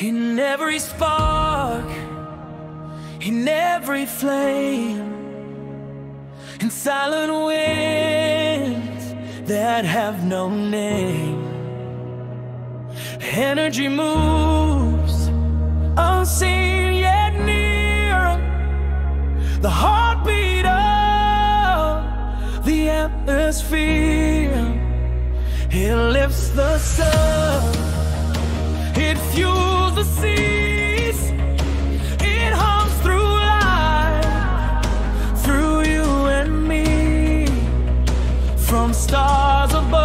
In every spark, in every flame, in silent winds that have no name, energy moves unseen yet near. The heartbeat of the atmosphere, it lifts the sun. from stars above.